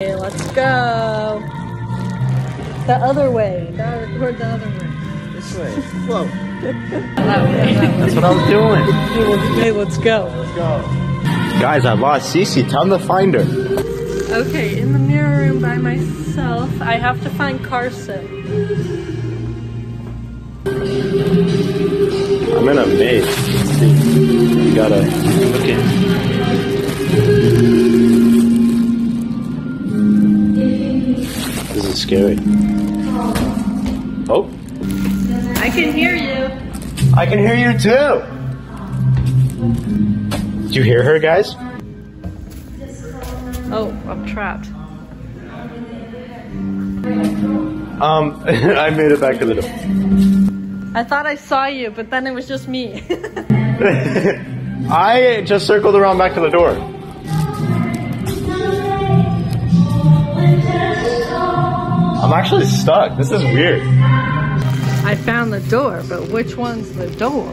Okay, let's go. The other way. Gotta record the other way. This way. Whoa. That's what I was doing. Hey, let's go. Let's go. Guys, I lost Sisi. Time to find her. Okay, in the mirror room by myself, I have to find Carson. I'm in a maze. You gotta look in. This is scary. Oh, I can hear you. I can hear you too. Do you hear her, guys? Oh, I'm trapped. Um, I made it back to the door. I thought I saw you, but then it was just me. I just circled around back to the door. I'm actually stuck. This is weird. I found the door, but which one's the door?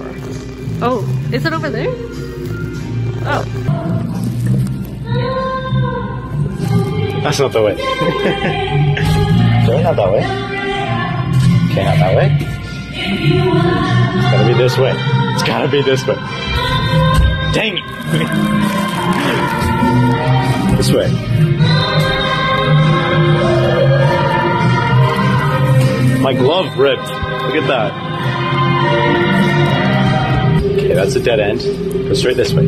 Oh, is it over there? Oh, That's not the way. Sorry, not that way. Okay, not that way. It's gotta be this way. It's gotta be this way. Dang it. this way. Ripped. Look at that. Okay, that's a dead end. Go straight this way.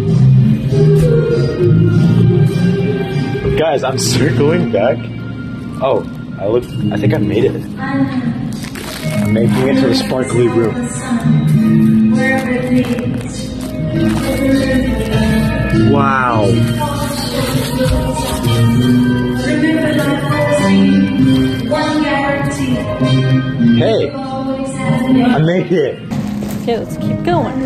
Guys, I'm circling back. Oh, I look. I think I made it. I'm making it to the sparkly room. Wow. I made it. okay, let's keep going.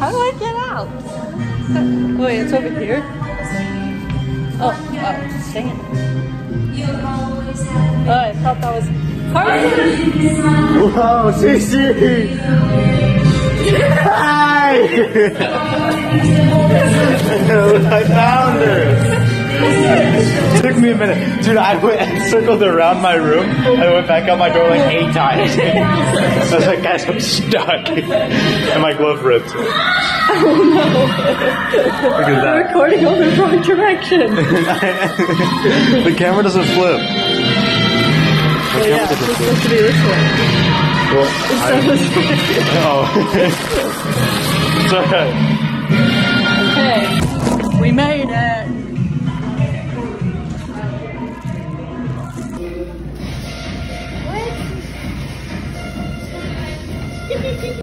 How do I get out? Wait, it's over here. Oh, oh, dang it. Oh, I thought that was Carson. Whoa, Sisi! Hi! I found her! Took me a minute. Dude, I went and circled around my room. I went back out my door like eight times. I was like, guys, I'm stuck. And my glove ripped. Oh no. Look at that. Recording over the wrong direction. the camera doesn't flip. Oh, yeah, it's supposed to be this way. Well, Instead of this way. oh. it's alright. Okay, we made it.